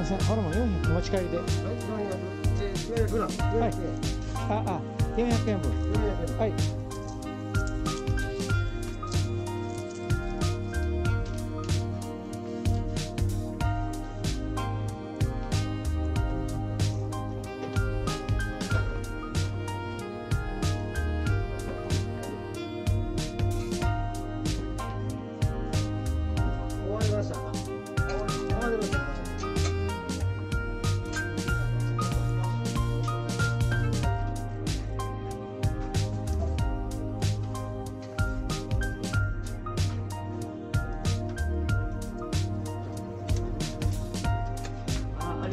ませんホルモン400持ち帰りではい、400で、900グラム。はいああ400円。分400円。分。はい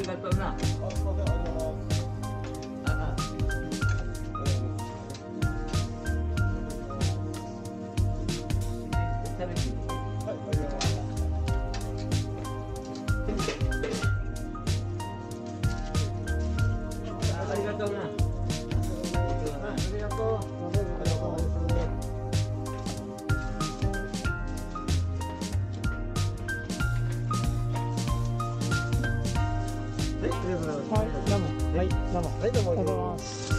ありがとうございます。はいどうもはいどうもはい、どうも。ありがとうございます